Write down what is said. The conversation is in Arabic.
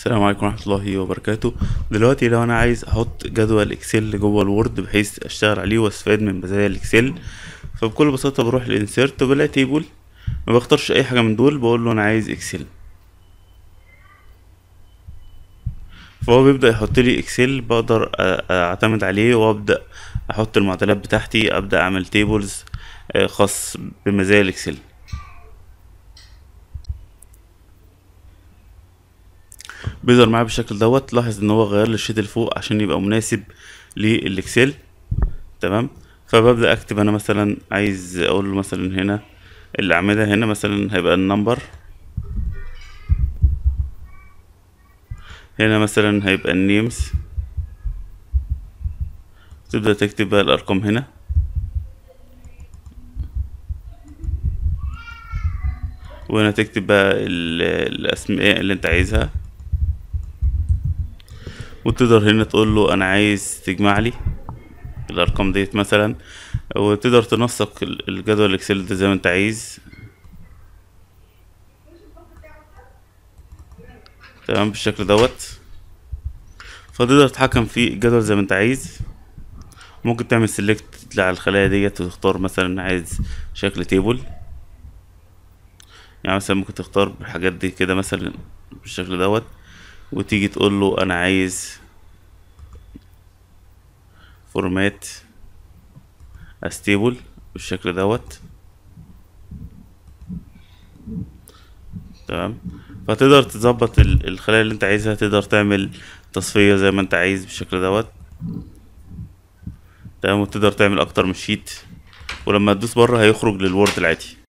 السلام عليكم ورحمة الله وبركاته. دلوقتي لو أنا عايز أحط جدول Excel جوه ال Word بحيث أشتغل عليه وأستفاد من مزايا ال Excel فبكل بساطة بروح لل insert وبلاقي table ما بختارش أي حاجة من دول بقول له أنا عايز Excel. فهو بيبدأ يحط لي Excel بقدر أعتمد عليه وأبدأ أحط المعادلات بتاعتي أبدأ أعمل tables خاص بمزايا ال Excel. بيظهر معايا بالشكل دوت لاحظ إن هو غير لي ال sheet اللي فوق عشان يبقى مناسب لل Excel. تمام؟ فببدأ أكتب أنا مثلا عايز أقول له مثلا هنا الاعمدة هنا مثلا هيبقى ال number. هنا مثلا هيبقى ال names. تبدأ تكتب بقى الأرقام هنا. وهنا تكتب بقى ال- الاسماء اللي أنت عايزها. وتقدر هنا تقول له أنا عايز تجمع لي الأرقام ديت مثلا وتقدر تنسق ال- الجدول ال Excel ده زي ما أنت عايز. تمام بالشكل دوت. فتقدر تتحكم في الجدول زي ما أنت عايز. ممكن تعمل select على الخلايا ديت وتختار مثلا عايز شكل table يعني مثلا ممكن تختار بالحاجات دي كده مثلا بالشكل دوت. وتيجي تقول له أنا عايز format as table بالشكل دوت. تمام؟ فتقدر تظبط ال- الخلايا اللي انت عايزها تقدر تعمل تصفية زي ما انت عايز بالشكل دوت. تمام؟ وتقدر تعمل أكتر من شيت ولما تدوس بره هيخرج للوورد العادي.